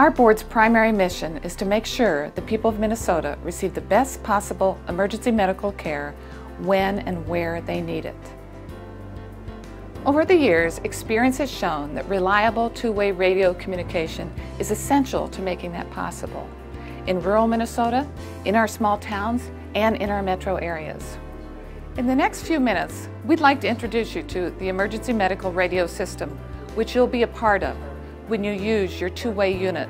Our board's primary mission is to make sure the people of Minnesota receive the best possible emergency medical care when and where they need it. Over the years, experience has shown that reliable two-way radio communication is essential to making that possible in rural Minnesota, in our small towns, and in our metro areas. In the next few minutes, we'd like to introduce you to the Emergency Medical Radio System, which you'll be a part of when you use your two-way unit.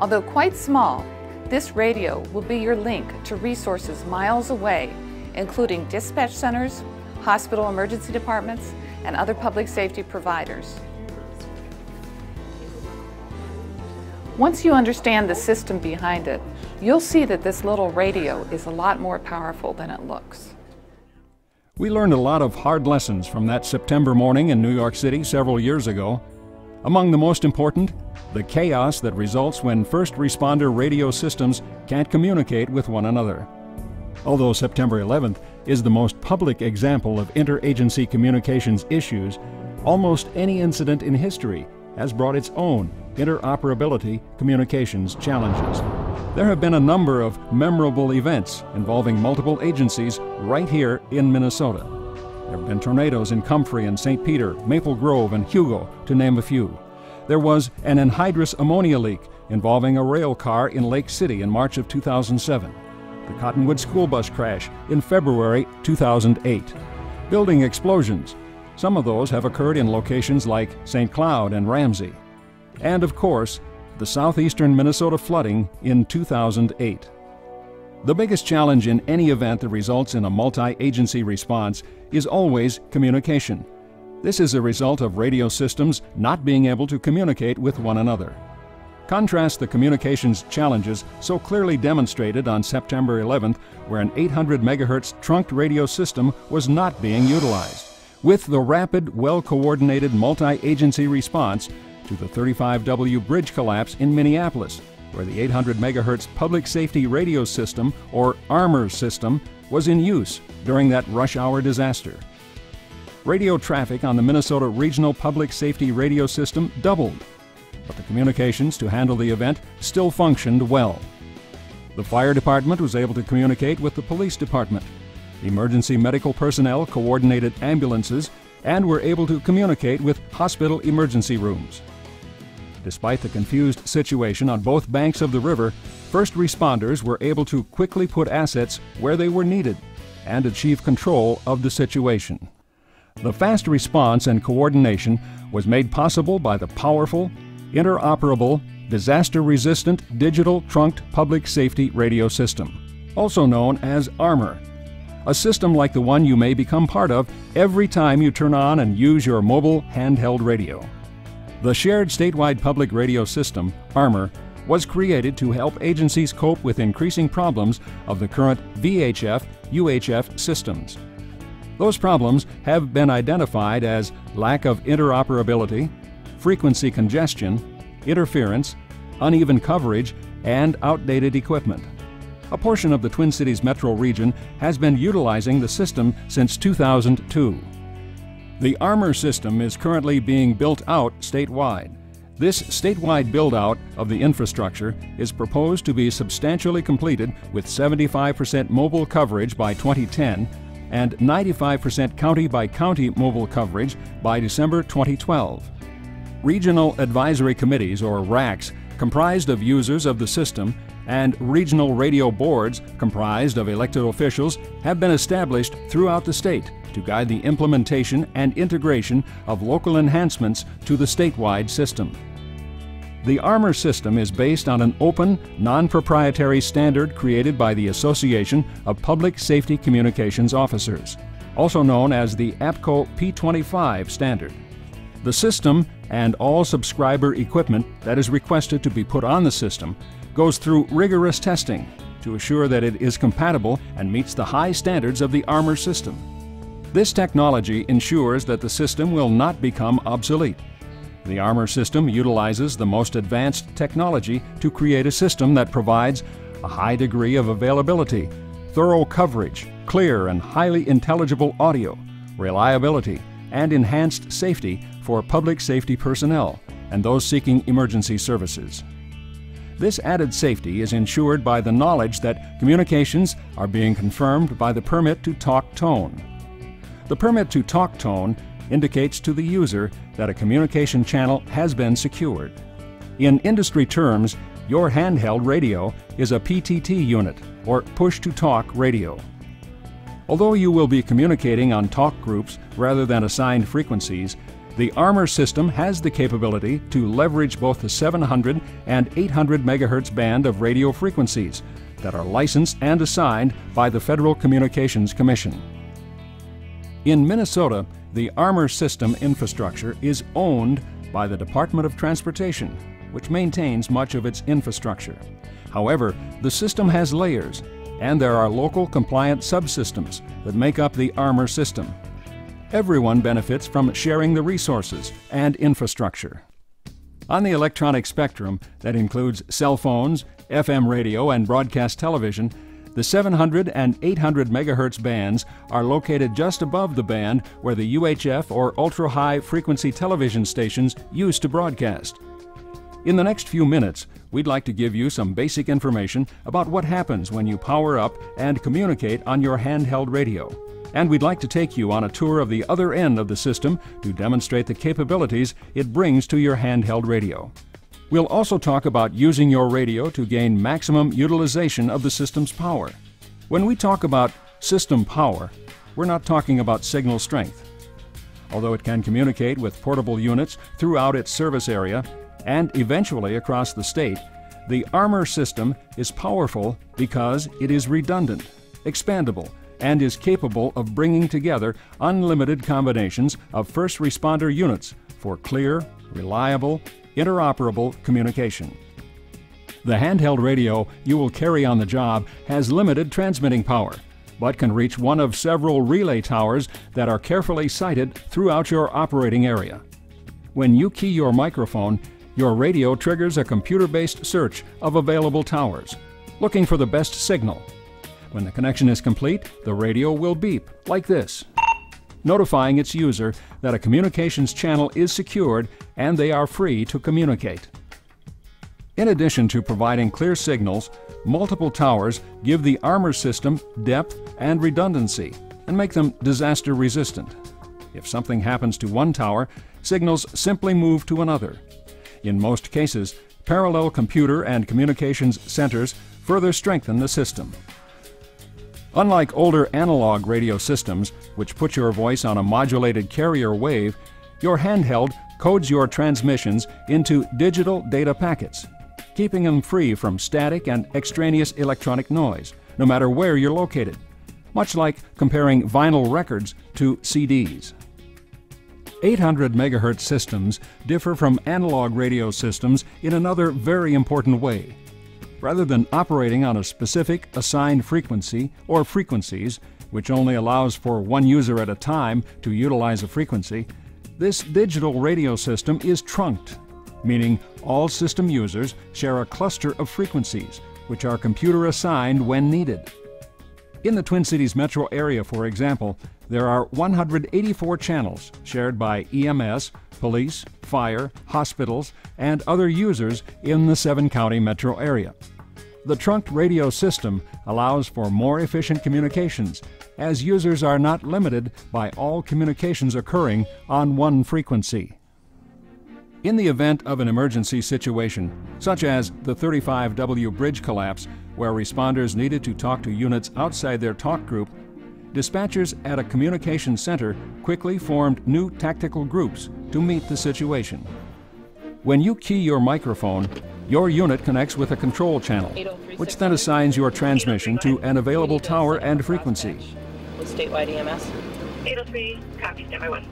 Although quite small, this radio will be your link to resources miles away, including dispatch centers, hospital emergency departments, and other public safety providers. Once you understand the system behind it, you'll see that this little radio is a lot more powerful than it looks. We learned a lot of hard lessons from that September morning in New York City several years ago. Among the most important, the chaos that results when first responder radio systems can't communicate with one another. Although September 11th is the most public example of interagency communications issues, almost any incident in history has brought its own interoperability communications challenges. There have been a number of memorable events involving multiple agencies right here in Minnesota. There have been tornadoes in Comfrey and St. Peter, Maple Grove, and Hugo, to name a few. There was an anhydrous ammonia leak involving a rail car in Lake City in March of 2007. The Cottonwood school bus crash in February 2008. Building explosions. Some of those have occurred in locations like St. Cloud and Ramsey. And of course, the southeastern Minnesota flooding in 2008. The biggest challenge in any event that results in a multi agency response is always communication. This is a result of radio systems not being able to communicate with one another. Contrast the communications challenges so clearly demonstrated on September 11th, where an 800 MHz trunked radio system was not being utilized, with the rapid, well coordinated multi agency response to the 35W bridge collapse in Minneapolis, where the 800 MHz public safety radio system, or ARMER system, was in use during that rush hour disaster. Radio traffic on the Minnesota Regional Public Safety Radio System doubled, but the communications to handle the event still functioned well. The fire department was able to communicate with the police department. Emergency medical personnel coordinated ambulances and were able to communicate with hospital emergency rooms. Despite the confused situation on both banks of the river, first responders were able to quickly put assets where they were needed and achieve control of the situation. The fast response and coordination was made possible by the powerful, interoperable, disaster resistant digital trunked public safety radio system, also known as ARMER. A system like the one you may become part of every time you turn on and use your mobile handheld radio. The Shared Statewide Public Radio System, ARMER, was created to help agencies cope with increasing problems of the current VHF, UHF systems. Those problems have been identified as lack of interoperability, frequency congestion, interference, uneven coverage, and outdated equipment. A portion of the Twin Cities metro region has been utilizing the system since 2002. The ARMER system is currently being built out statewide. This statewide build-out of the infrastructure is proposed to be substantially completed with 75% mobile coverage by 2010 and 95% county by county mobile coverage by December 2012. Regional Advisory Committees, or RACs, comprised of users of the system, and regional radio boards, comprised of elected officials, have been established throughout the state to guide the implementation and integration of local enhancements to the statewide system. The ARMER system is based on an open, non proprietary standard created by the Association of Public Safety Communications Officers, also known as the APCO P25 standard. The system and all subscriber equipment that is requested to be put on the system goes through rigorous testing to assure that it is compatible and meets the high standards of the ARMER system. This technology ensures that the system will not become obsolete. The ARMER system utilizes the most advanced technology to create a system that provides a high degree of availability, thorough coverage, clear and highly intelligible audio, reliability, and enhanced safety for public safety personnel and those seeking emergency services. This added safety is ensured by the knowledge that communications are being confirmed by the permit to talk tone. The permit to talk tone indicates to the user that a communication channel has been secured. In industry terms, your handheld radio is a PTT unit, or push to talk radio. Although you will be communicating on talk groups rather than assigned frequencies, the ARMER system has the capability to leverage both the 700 and 800 MHz band of radio frequencies that are licensed and assigned by the Federal Communications Commission. In Minnesota, the ARMER system infrastructure is owned by the Department of Transportation, which maintains much of its infrastructure. However, the system has layers, and there are local compliant subsystems that make up the ARMER system. Everyone benefits from sharing the resources and infrastructure. On the electronic spectrum that includes cell phones, FM radio, and broadcast television, the 700 and 800 megahertz bands are located just above the band where the UHF or ultra high frequency television stations used to broadcast. In the next few minutes, we'd like to give you some basic information about what happens when you power up and communicate on your handheld radio and we'd like to take you on a tour of the other end of the system to demonstrate the capabilities it brings to your handheld radio. We'll also talk about using your radio to gain maximum utilization of the system's power. When we talk about system power, we're not talking about signal strength. Although it can communicate with portable units throughout its service area and eventually across the state, the ARMER system is powerful because it is redundant, expandable, and is capable of bringing together unlimited combinations of first responder units for clear, reliable, interoperable communication. The handheld radio you will carry on the job has limited transmitting power, but can reach one of several relay towers that are carefully sited throughout your operating area. When you key your microphone, your radio triggers a computer based search of available towers, looking for the best signal when the connection is complete, the radio will beep like this, notifying its user that a communications channel is secured and they are free to communicate. In addition to providing clear signals, multiple towers give the ARMER system depth and redundancy and make them disaster resistant. If something happens to one tower, signals simply move to another. In most cases, parallel computer and communications centers further strengthen the system. Unlike older analog radio systems, which put your voice on a modulated carrier wave, your handheld codes your transmissions into digital data packets, keeping them free from static and extraneous electronic noise, no matter where you're located, much like comparing vinyl records to CDs. 800 MHz systems differ from analog radio systems in another very important way rather than operating on a specific assigned frequency or frequencies, which only allows for one user at a time to utilize a frequency, this digital radio system is trunked, meaning all system users share a cluster of frequencies, which are computer assigned when needed. In the Twin Cities metro area, for example, there are 184 channels shared by EMS, police, fire, hospitals, and other users in the seven county metro area. The trunked radio system allows for more efficient communications, as users are not limited by all communications occurring on one frequency. In the event of an emergency situation, such as the 35W bridge collapse, where responders needed to talk to units outside their talk group, dispatchers at a communication center quickly formed new tactical groups to meet the situation. When you key your microphone, your unit connects with a control channel, which then assigns your transmission to an available tower and frequency. With statewide EMS. 803, copy, standby one.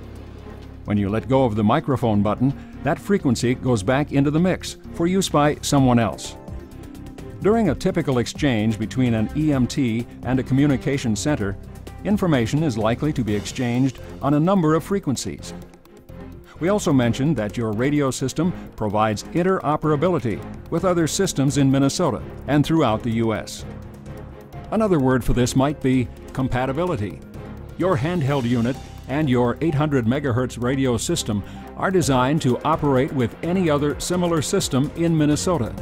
When you let go of the microphone button, that frequency goes back into the mix for use by someone else. During a typical exchange between an EMT and a communication center, information is likely to be exchanged on a number of frequencies. We also mentioned that your radio system provides interoperability with other systems in Minnesota and throughout the U.S. Another word for this might be compatibility. Your handheld unit and your 800 MHz radio system are designed to operate with any other similar system in Minnesota.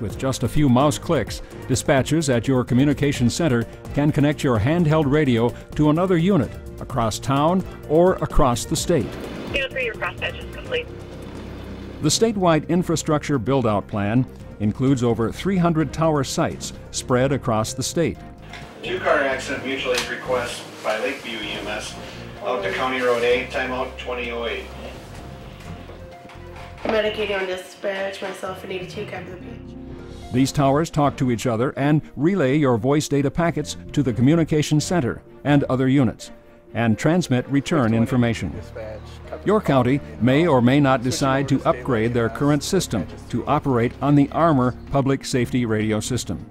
With just a few mouse clicks, dispatchers at your communications center can connect your handheld radio to another unit across town or across the state. 803, your cross patch is complete. The statewide infrastructure build-out plan includes over 300 tower sites spread across the state. Two-car accident mutual aid request by Lakeview EMS out to County Road 8, timeout 2008. Medicating on dispatch, myself and 82 copy the page. These towers talk to each other and relay your voice data packets to the communication center and other units, and transmit return information. Your county may or may not decide to upgrade their current system to operate on the ARMER public safety radio system.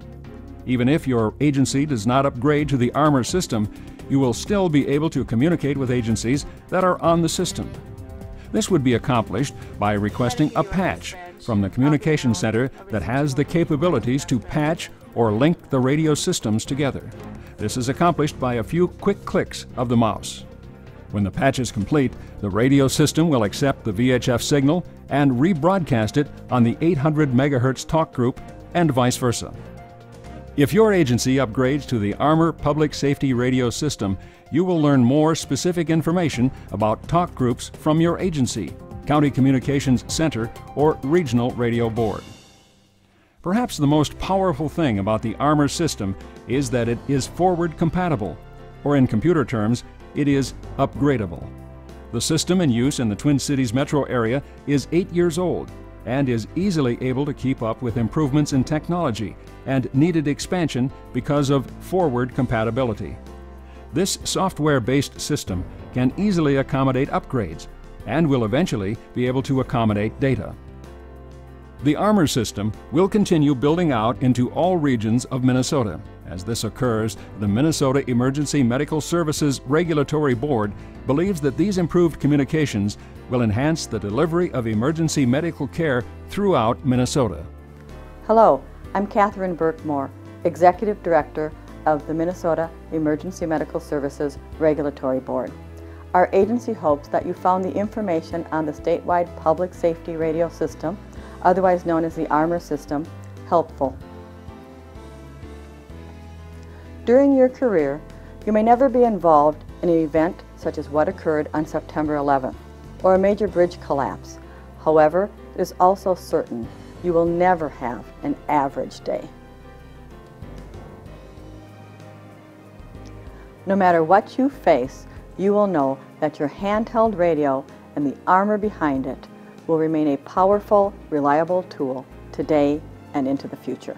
Even if your agency does not upgrade to the ARMER system, you will still be able to communicate with agencies that are on the system. This would be accomplished by requesting a patch from the communication center that has the capabilities to patch or link the radio systems together. This is accomplished by a few quick clicks of the mouse. When the patch is complete, the radio system will accept the VHF signal and rebroadcast it on the 800 MHz talk group and vice versa. If your agency upgrades to the ARMER Public Safety Radio System, you will learn more specific information about talk groups from your agency, County Communications Center, or Regional Radio Board. Perhaps the most powerful thing about the ARMER system is that it is forward compatible, or in computer terms, it is upgradable. The system in use in the Twin Cities metro area is eight years old and is easily able to keep up with improvements in technology and needed expansion because of forward compatibility. This software based system can easily accommodate upgrades and will eventually be able to accommodate data. The ARMER system will continue building out into all regions of Minnesota. As this occurs, the Minnesota Emergency Medical Services Regulatory Board believes that these improved communications will enhance the delivery of emergency medical care throughout Minnesota. Hello, I'm Catherine Burkmore, Executive Director of the Minnesota Emergency Medical Services Regulatory Board. Our agency hopes that you found the information on the statewide public safety radio system, otherwise known as the ARMER system, helpful. During your career, you may never be involved in an event such as what occurred on September 11th or a major bridge collapse. However, it is also certain you will never have an average day. No matter what you face, you will know that your handheld radio and the ARMER behind it will remain a powerful, reliable tool today and into the future.